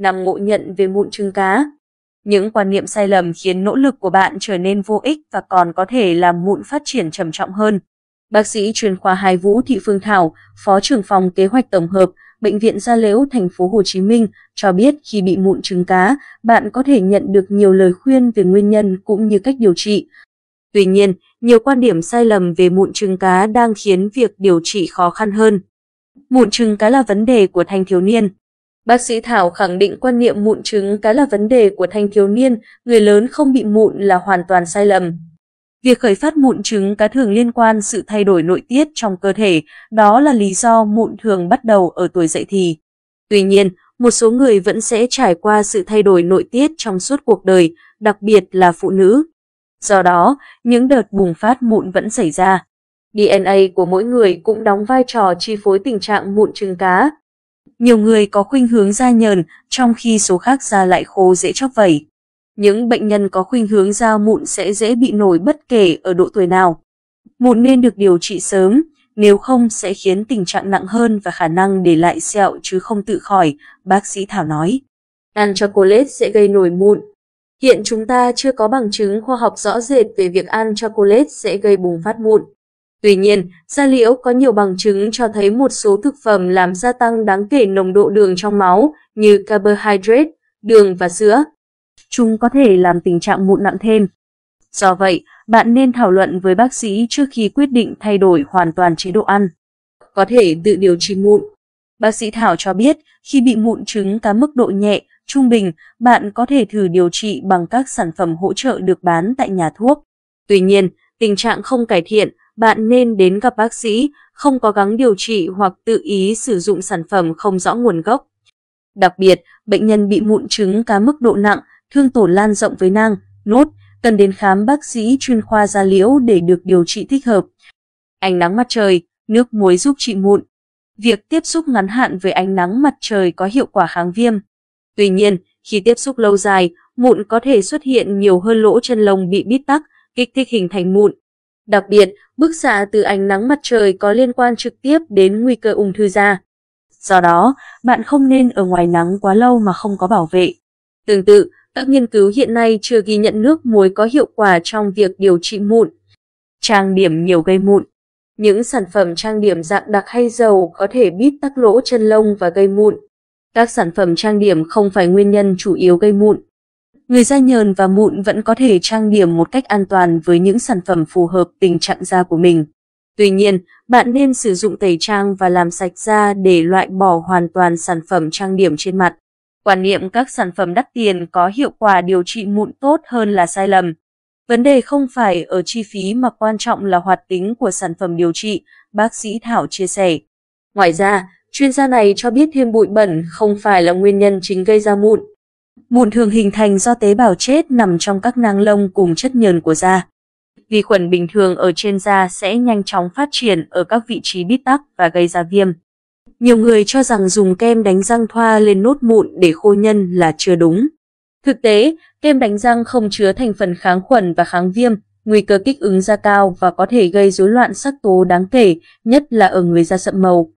nằm ngộ nhận về mụn trứng cá. Những quan niệm sai lầm khiến nỗ lực của bạn trở nên vô ích và còn có thể làm mụn phát triển trầm trọng hơn. Bác sĩ chuyên khoa Hai Vũ Thị Phương Thảo, Phó trưởng phòng kế hoạch tổng hợp, Bệnh viện Gia Liễu, thành phố Hồ Chí Minh cho biết khi bị mụn trứng cá, bạn có thể nhận được nhiều lời khuyên về nguyên nhân cũng như cách điều trị. Tuy nhiên, nhiều quan điểm sai lầm về mụn trứng cá đang khiến việc điều trị khó khăn hơn. Mụn trứng cá là vấn đề của thanh thiếu niên. Bác sĩ Thảo khẳng định quan niệm mụn trứng cá là vấn đề của thanh thiếu niên, người lớn không bị mụn là hoàn toàn sai lầm. Việc khởi phát mụn trứng cá thường liên quan sự thay đổi nội tiết trong cơ thể, đó là lý do mụn thường bắt đầu ở tuổi dậy thì. Tuy nhiên, một số người vẫn sẽ trải qua sự thay đổi nội tiết trong suốt cuộc đời, đặc biệt là phụ nữ. Do đó, những đợt bùng phát mụn vẫn xảy ra. DNA của mỗi người cũng đóng vai trò chi phối tình trạng mụn trứng cá. Nhiều người có khuynh hướng da nhờn, trong khi số khác da lại khô dễ chóc vẩy. Những bệnh nhân có khuynh hướng da mụn sẽ dễ bị nổi bất kể ở độ tuổi nào. Mụn nên được điều trị sớm, nếu không sẽ khiến tình trạng nặng hơn và khả năng để lại sẹo chứ không tự khỏi, bác sĩ Thảo nói. Ăn chocolate sẽ gây nổi mụn. Hiện chúng ta chưa có bằng chứng khoa học rõ rệt về việc ăn chocolate sẽ gây bùng phát mụn. Tuy nhiên, da liễu có nhiều bằng chứng cho thấy một số thực phẩm làm gia tăng đáng kể nồng độ đường trong máu như carbohydrate, đường và sữa. Chúng có thể làm tình trạng mụn nặng thêm. Do vậy, bạn nên thảo luận với bác sĩ trước khi quyết định thay đổi hoàn toàn chế độ ăn. Có thể tự điều trị mụn. Bác sĩ Thảo cho biết, khi bị mụn trứng cá mức độ nhẹ, trung bình, bạn có thể thử điều trị bằng các sản phẩm hỗ trợ được bán tại nhà thuốc. Tuy nhiên, tình trạng không cải thiện, bạn nên đến gặp bác sĩ, không có gắng điều trị hoặc tự ý sử dụng sản phẩm không rõ nguồn gốc. Đặc biệt, bệnh nhân bị mụn trứng cá mức độ nặng, thương tổn lan rộng với nang, nốt, cần đến khám bác sĩ chuyên khoa da liễu để được điều trị thích hợp. Ánh nắng mặt trời, nước muối giúp trị mụn. Việc tiếp xúc ngắn hạn với ánh nắng mặt trời có hiệu quả kháng viêm. Tuy nhiên, khi tiếp xúc lâu dài, mụn có thể xuất hiện nhiều hơn lỗ chân lông bị bít tắc, kích thích hình thành mụn. Đặc biệt, bức xạ từ ánh nắng mặt trời có liên quan trực tiếp đến nguy cơ ung thư da. Do đó, bạn không nên ở ngoài nắng quá lâu mà không có bảo vệ. Tương tự, các nghiên cứu hiện nay chưa ghi nhận nước muối có hiệu quả trong việc điều trị mụn. Trang điểm nhiều gây mụn Những sản phẩm trang điểm dạng đặc hay dầu có thể bít tắc lỗ chân lông và gây mụn. Các sản phẩm trang điểm không phải nguyên nhân chủ yếu gây mụn. Người da nhờn và mụn vẫn có thể trang điểm một cách an toàn với những sản phẩm phù hợp tình trạng da của mình. Tuy nhiên, bạn nên sử dụng tẩy trang và làm sạch da để loại bỏ hoàn toàn sản phẩm trang điểm trên mặt. Quan niệm các sản phẩm đắt tiền có hiệu quả điều trị mụn tốt hơn là sai lầm. Vấn đề không phải ở chi phí mà quan trọng là hoạt tính của sản phẩm điều trị, bác sĩ Thảo chia sẻ. Ngoài ra, chuyên gia này cho biết thêm bụi bẩn không phải là nguyên nhân chính gây ra mụn. Mụn thường hình thành do tế bào chết nằm trong các nang lông cùng chất nhờn của da. Vi khuẩn bình thường ở trên da sẽ nhanh chóng phát triển ở các vị trí bít tắc và gây ra viêm. Nhiều người cho rằng dùng kem đánh răng thoa lên nốt mụn để khô nhân là chưa đúng. Thực tế, kem đánh răng không chứa thành phần kháng khuẩn và kháng viêm, nguy cơ kích ứng da cao và có thể gây rối loạn sắc tố đáng kể, nhất là ở người da sậm màu.